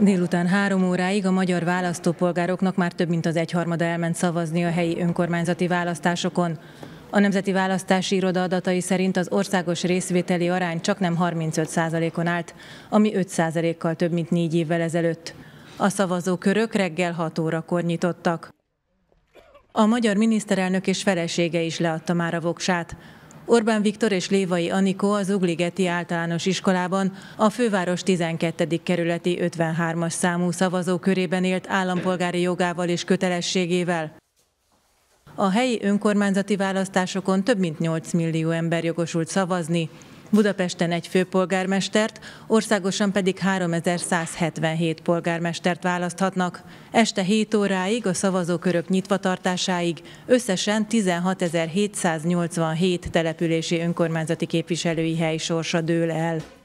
Délután három óráig a magyar választópolgároknak már több mint az egyharmada elment szavazni a helyi önkormányzati választásokon. A Nemzeti Választási Iroda adatai szerint az országos részvételi arány csak nem 35%-on állt, ami 5%-kal több, mint négy évvel ezelőtt. A szavazókörök reggel 6 órakor nyitottak. A magyar miniszterelnök és felesége is leadta már a voksát. Orbán Viktor és Lévai Anikó az Ugligeti általános iskolában a főváros 12. kerületi 53-as számú szavazókörében élt állampolgári jogával és kötelességével. A helyi önkormányzati választásokon több mint 8 millió ember jogosult szavazni, Budapesten egy főpolgármestert, országosan pedig 3177 polgármestert választhatnak. Este 7 óráig a szavazókörök nyitvatartásáig összesen 16.787 települési önkormányzati képviselői hely sorsa dől el.